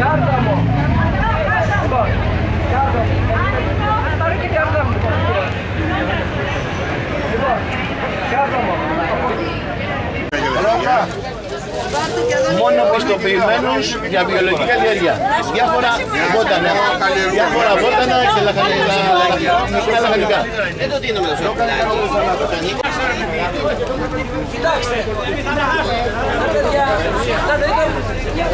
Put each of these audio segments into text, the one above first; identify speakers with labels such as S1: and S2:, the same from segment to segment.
S1: Κάρτα μου. Λοιπόν, κάρτα μου. Πάρε και κάρτα μου. Λοιπόν, κάρτα μου.
S2: μόνο πιστοποιημένους για βιολογική καλλιέργεια. Διάφορα βότανα, διάφορα βότανα και λαχανικά. λαχανικά.
S3: Εδώ τι είναι με το
S1: Κοιτάξτε. Τα παιδιά, τα παιδιά.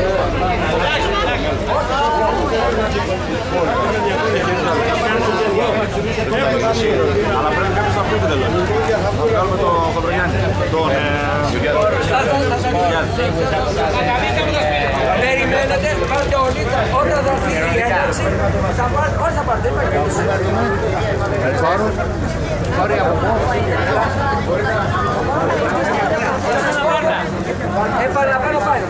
S4: Αλλά πρέπει κάποιος να φύγει δηλαδή. Να βγάλουμε το Χοντρογιάννη. Τον...
S1: Περιμένετε, πάρτε όλοι, όταν θα έρθει η ένταξη, θα πάρτε, όλοι θα πάρτε, δεν υπάρχει Επαναλαμβάνω πάλι.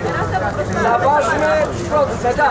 S1: Θα βάζουμε τους πρώτους. Μετά,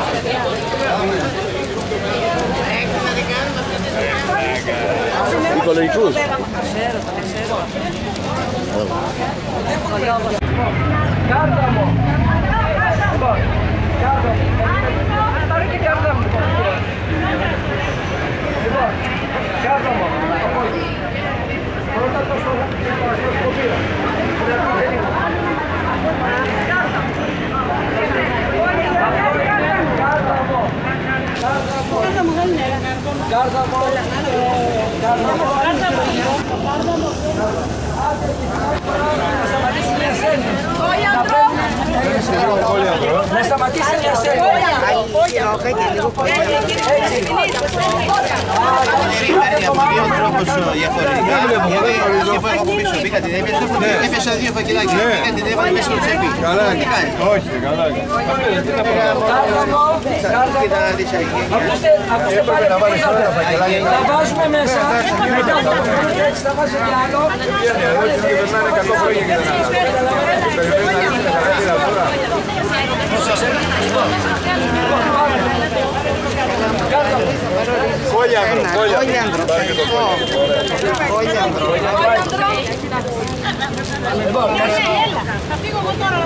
S2: Οικολογικούς.
S1: Κάρτα μου. Λοιπόν, κάρτα μου. Πάρε και κάρτα μου. Λοιπόν, κάρτα μου. Πρώτα το στο σκοπείο. Κάρτα Mati saja. Να σταματήσουν οι ασθένειες.
S3: Παίρνει από δύο τρόπους διαφορετικά. Γιατί που έχω από πίσω μπήκα την έπιασα, έπιασα δύο φακελάκια. Μπήκα την έβαλε μέσα στο τσέπη.
S4: Καλά,
S3: Τι κάνεις.
S4: όχι, καλά.
S1: Κάρτα μου. Κάρτα
S3: Και
S1: μου.
S3: τα δισαγγεία.
S1: Ακούστε, ακούστε πάλι τι είπατε. Θα βάζουμε μέσα. Μετά θα το κάνετε έτσι, θα βάζετε κι άλλο.
S4: Περνάνε 100 χρόνια και δεν αλλάζουν. Περιμένουν να είναι χαρακτήρα τώρα. Κόλιανδρο, κόλιανδρο. Πάρε και το κόλιανδρο.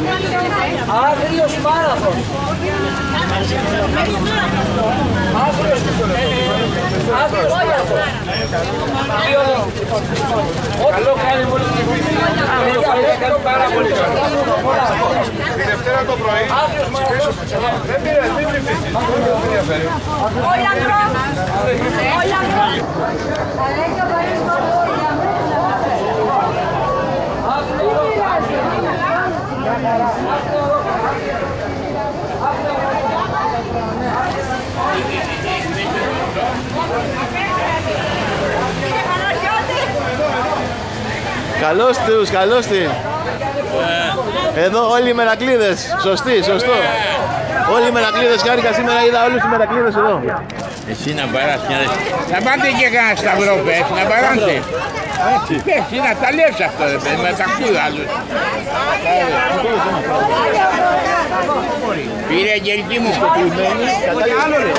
S1: Άγριος μάραθον. Άγριος Άγριος μάραθον. Καλό κάνει πολύ κάνει πάρα πολύ καλό.
S4: Τη Δευτέρα το πρωί.
S1: Άγριος μάραθον.
S4: Δεν πειράζει, μην ψηφίσεις. Δεν ενδιαφέρει.
S2: Καλώς τους, καλώς τη. Εδώ όλοι οι μερακλείδες. Σωστή, σωστό. Όλοι οι μερακλείδες χάρηκα σήμερα, είδα όλους οι μερακλείδες εδώ.
S5: Εσύ να παράς μια Να πάτε και κανένα σταυρό πες, να παράτε. Πες, να τα λες αυτό ρε παιδί, μεταξύ άλλους. Πήρε αγγελική μου.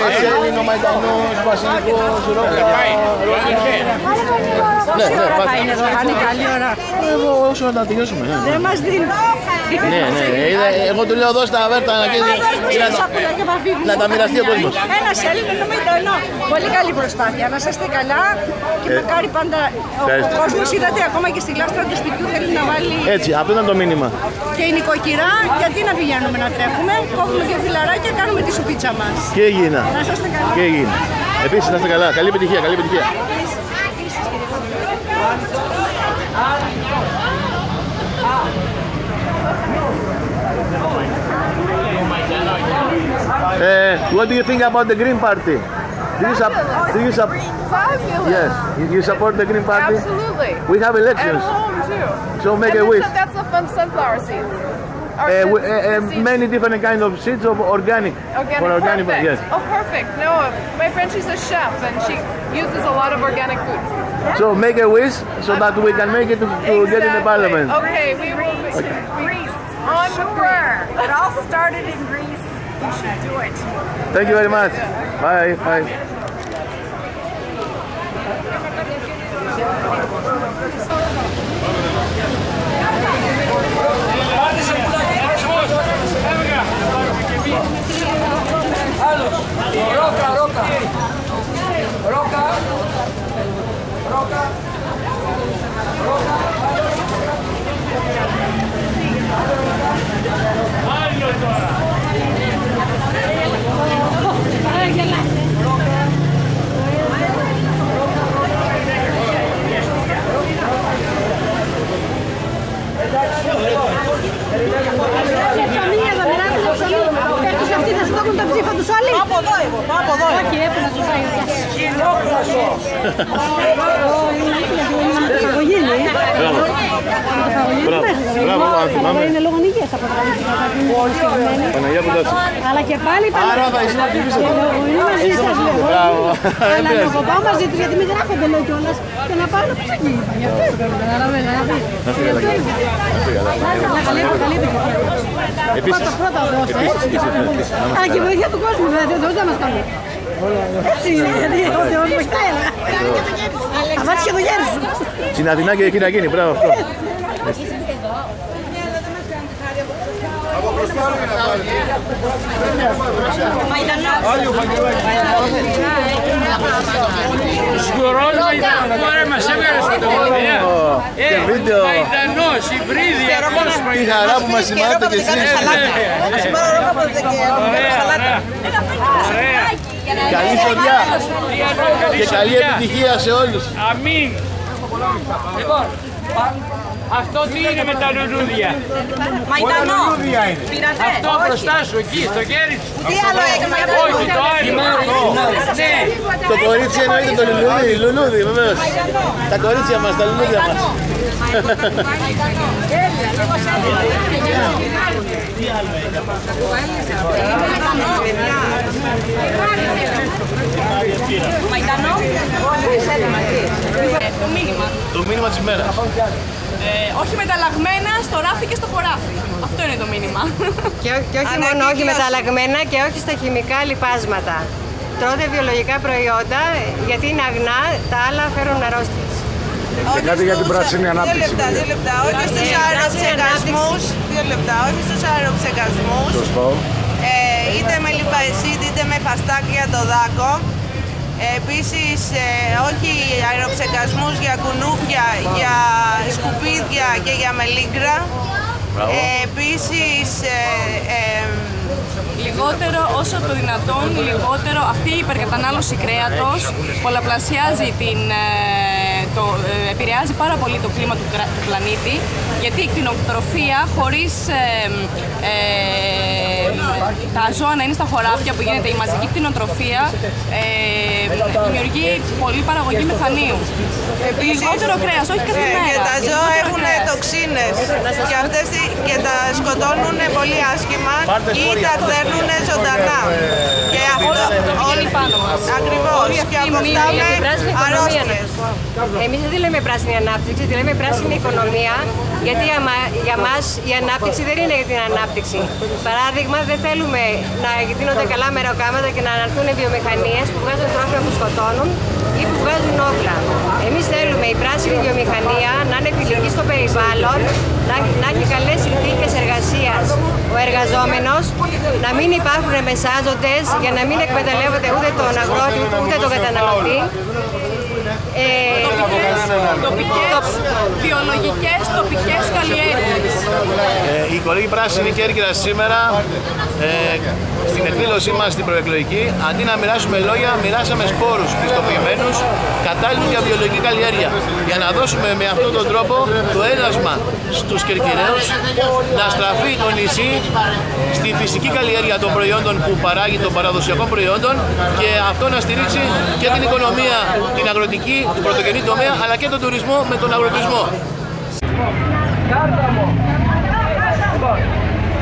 S2: Εσύ είναι ο Μαϊντανός, Βασιλικός,
S5: Πάει, ρώτησε.
S2: Ναι, ναι, πάτε.
S6: είναι εδώ, θα είναι καλή ώρα.
S2: Εγώ όσο να τελειώσουμε. ναι.
S6: Δεν μας δίνει.
S2: Ναι, ναι, είδα, εγώ του λέω δώσ' τα βέρτα να γίνει.
S6: Ένα σακουλάκι θα φύγουμε.
S2: Να τα μοιραστεί ο κόσμος.
S6: Ένα Έλληνα νομιτανό. Πολύ καλή προσπάθεια. Να είστε καλά και μακάρι πάντα ο, ο
S2: ευχαριστώ.
S6: κόσμος είδατε ακόμα και στη γλάστρα του σπιτιού θέλει να βάλει
S2: Έτσι, αυτό ήταν το μήνυμα.
S6: και η νοικοκυρά. Γιατί να πηγαίνουμε να τρέχουμε, κόβουμε δύο φιλαράκια, κάνουμε τη σουπίτσα μας.
S2: Και έγινα.
S6: Να είστε καλά.
S2: Και έγινε. Επίσης, να είστε καλά. Καλή επιτυχία, καλή επιτυχία. Uh, what do you think about the Green Party? Do you, sup- do you sup-
S7: Fabulous.
S2: yes, you- you support the Green Party?
S7: Absolutely.
S2: We have
S7: At
S2: elections,
S7: home too.
S2: so make
S7: and
S2: a
S7: that's
S2: wish.
S7: A, that's the fun sunflower seeds.
S2: uh, uh, many different kinds of seeds of organic.
S7: Organic,
S2: for organic
S7: perfect.
S2: yes.
S7: Oh, perfect. No, my friend, she's a chef and she uses a lot of organic food.
S2: So make a wish so that we can make it to, to exactly. get in the parliament.
S7: Okay, we will. Be okay.
S8: Greece.
S7: On
S8: sure. it all started in Greece. You should do it.
S2: Thank you very much. Bye. Bye.
S9: Bye. Oh,
S2: Μπράβο. Μπράβο, αν θυμάμαι.
S9: Είναι λόγω υγείας από τα είναι
S2: Παναγία που δώσει.
S9: Αλλά και πάλι πάλι.
S2: Άρα θα είσαι να τυπήσετε.
S9: Είναι μαζί σας λέω.
S2: Μπράβο.
S9: Αλλά να το πάω μαζί τους γιατί μην γράφονται λέω κιόλας και να πάρουν πίσω εκεί. Γι' αυτό είπα, καταλαβαίνεις, να πεις. Γι' αυτό είπα. Να καλύπτω, καλύπτω.
S2: Επίσης,
S9: Πρώτα, πρώτα ο Θεός,
S2: επίσης,
S9: ε.
S2: επίσης, επίσης.
S9: Α, και η βοήθεια του κόσμου, δηλαδή, ο Θεός δεν μας κάνει. Έτσι είναι, γιατί ο Θεός βοηθάει. Θα μάθεις και το γέρι σου.
S2: Στην Αθηνά και εκεί να γίνει, μπράβο αυτό.
S5: Τώρα μας έβγαλε φωτογραφία.
S2: Και βίντεο.
S5: Μαϊντανός, υβρίδι, αυτός
S2: Τι χαρά που μας σημάτε και εσείς. Καλή χρονιά και καλή επιτυχία σε όλους.
S5: Αμήν.
S1: Λοιπόν, πα-
S5: Αυτό τι είναι με τα λουλούδια;
S8: Μαϊντανό.
S5: Αυτό μπροστά σου, εκεί, στο χέρι σου.
S8: Τι άλλο έκανα.
S5: Όχι, το άλλο. Ναι.
S2: Το κορίτσι εννοείται το λουλούδι, λουλούδι βεβαίως. Τα κορίτσια μας, τα λουλούδια μας.
S8: Μαϊντανό. Το μήνυμα.
S2: Το μήνυμα της ημέρας.
S8: Ε, όχι μεταλλαγμένα στο ράφι και στο χωράφι. Αυτό είναι το μήνυμα.
S9: Και, ό- και όχι μόνο όχι μεταλλαγμένα και όχι στα χημικά λιπάσματα. Τρώτε βιολογικά προϊόντα γιατί είναι αγνά, τα άλλα φέρουν αρρώστιες.
S4: Και κάτι για την πράσινη ανάπτυξη.
S10: Δύο λεπτά, δύο λεπτά. Όχι
S9: Πράσινη
S10: στους
S9: ανάπτυξη.
S10: αεροψεκασμούς. Δύο λεπτά. Όχι στους αεροψεκασμούς.
S4: Σωστό.
S10: Ε, είτε με λιπαϊσίδ είτε με φαστάκι για το δάκο. Ε, επίσης, ε, όχι αεροψεκασμούς για κουνούπια, για σκουπίδια και για μελίγκρα. Ε, επίσης, ε, ε,
S8: Λιγότερο όσο το δυνατόν, λιγότερο αυτή η υπερκατανάλωση κρέατος πολλαπλασιάζει την, ε, το, ε, επηρεάζει πάρα πολύ το κλίμα του, κρα- του πλανήτη γιατί η κτηνοτροφία χωρίς ε, ε, τα ζώα να είναι στα χωράφια που γίνεται η μαζική κτηνοτροφία ε, δημιουργεί πολλή παραγωγή μεθανίου. Λιγότερο κρέας, όχι κάθε
S10: Ε,
S8: μέρα.
S10: και τα ζώα
S8: λιγότερο
S10: έχουν
S8: κρέας.
S10: τοξίνες και, αυτές, οι- και τα σκοτώνουν πολύ άσχημα ή τα δέρνουν ζωντανά. Και αυτό
S8: αυτό πηγαίνει πάνω μας.
S10: Ακριβώς.
S8: Όλη
S10: Και
S8: αυτή η μνήμη
S10: αποκτάμε
S9: Για την πράσινη οικονομία να
S10: αρρώστιες.
S9: σου πω. Εμείς δεν τη λέμε πράσινη ανάπτυξη, τη λέμε πράσινη οικονομία, γιατί για, μα- για μας η ανάπτυξη δεν είναι για την ανάπτυξη. Παράδειγμα, δεν θέλουμε να δίνονται καλά μεροκάματα και να αναρθούν βιομηχανίες που βγάζουν τρόφιμα που σκοτώνουν ή που βγάζουν όπλα. Εμείς θέλουμε η πράσινη βιομηχανία να είναι φιλική στο περιβάλλον, να, να έχει καλές συνθήκες εργασίας ο εργαζόμενος, να μην υπάρχουν μεσάζοντες για να μην εκμεταλλεύονται ούτε τον αγρότη ούτε τον καταναλωτή. Ε,
S8: Τοπικές, βιολογικές, τοπικές καλλιέργειες.
S2: Ε, η Κολέγη Πράσινη Κέρκυρα σήμερα ε, στην εκδήλωσή μας στην προεκλογική αντί να μοιράσουμε λόγια, μοιράσαμε σπόρους πιστοποιημένους κατάλληλους για βιολογική καλλιέργεια για να δώσουμε με αυτόν τον τρόπο το έλασμα στους Κερκυραίους να στραφεί το νησί στη φυσική καλλιέργεια των προϊόντων που παράγει των παραδοσιακών προϊόντων και αυτό να στηρίξει και την οικονομία, την αγροτική, την πρωτογενή τομέα αλλά και τον τουρισμό με τον αγροτισμό.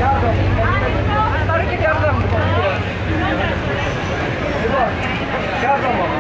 S1: Κάρτα μου. Λοιπόν,